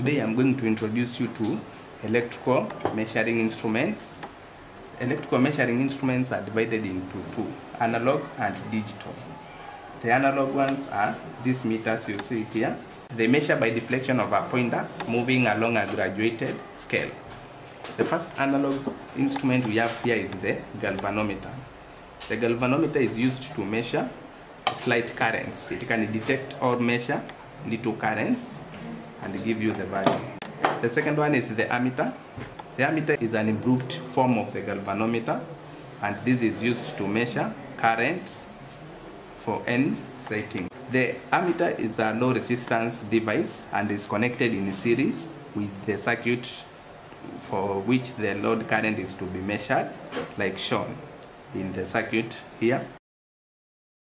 Today I'm going to introduce you to electrical measuring instruments. Electrical measuring instruments are divided into two, analog and digital. The analog ones are these meters you see here. They measure by deflection of a pointer moving along a graduated scale. The first analog instrument we have here is the galvanometer. The galvanometer is used to measure slight currents. It can detect or measure little currents and give you the value. The second one is the ammeter. The ammeter is an improved form of the galvanometer and this is used to measure current for end rating. The ammeter is a low resistance device and is connected in series with the circuit for which the load current is to be measured like shown in the circuit here.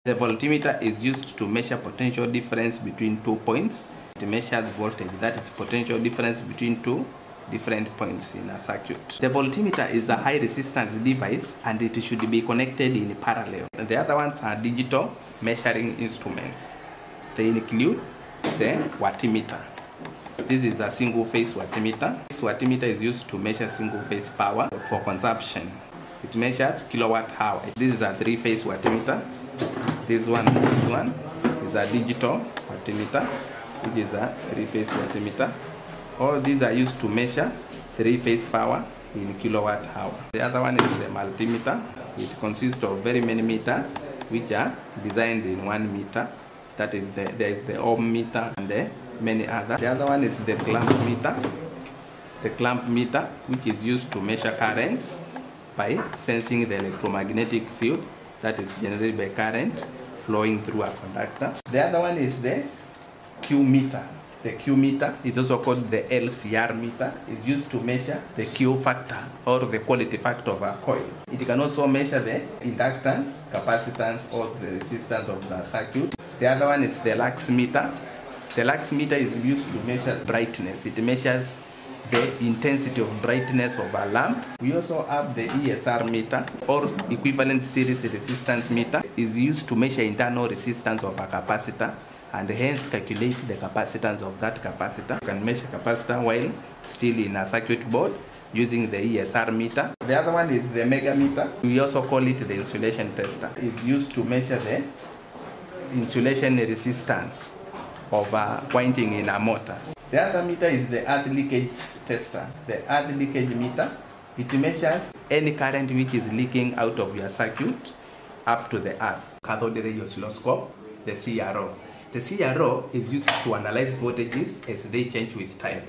The voltmeter is used to measure potential difference between two points. It measures voltage, that is potential difference between two different points in a circuit. The voltmeter is a high resistance device and it should be connected in parallel. The other ones are digital measuring instruments. They include the wattimeter. This is a single phase wattimeter. This wattimeter is used to measure single phase power for consumption. It measures kilowatt hour. This is a three phase wattimeter. This one, this one is a digital wattimeter, which is a three phase wattimeter. All these are used to measure three phase power in kilowatt hour. The other one is the multimeter. It consists of very many meters which are designed in one meter. That is the there is the ohm meter and the many other. The other one is the clamp meter. The clamp meter which is used to measure current by sensing the electromagnetic field that is generated by current flowing through a conductor. The other one is the Q meter. The Q meter is also called the LCR meter. It's used to measure the Q factor or the quality factor of a coil. It can also measure the inductance, capacitance, or the resistance of the circuit. The other one is the lux meter. The lux meter is used to measure brightness. It measures the intensity of brightness of a lamp. We also have the ESR meter or equivalent series resistance meter is used to measure internal resistance of a capacitor and hence calculate the capacitance of that capacitor. You can measure capacitor while still in a circuit board using the ESR meter. The other one is the megameter. We also call it the insulation tester. It's used to measure the insulation resistance of a winding in a motor. The other meter is the earth leakage tester. The earth leakage meter, it measures any current which is leaking out of your circuit up to the earth. Cathode ray oscilloscope, the CRO. The CRO is used to analyze voltages as they change with time.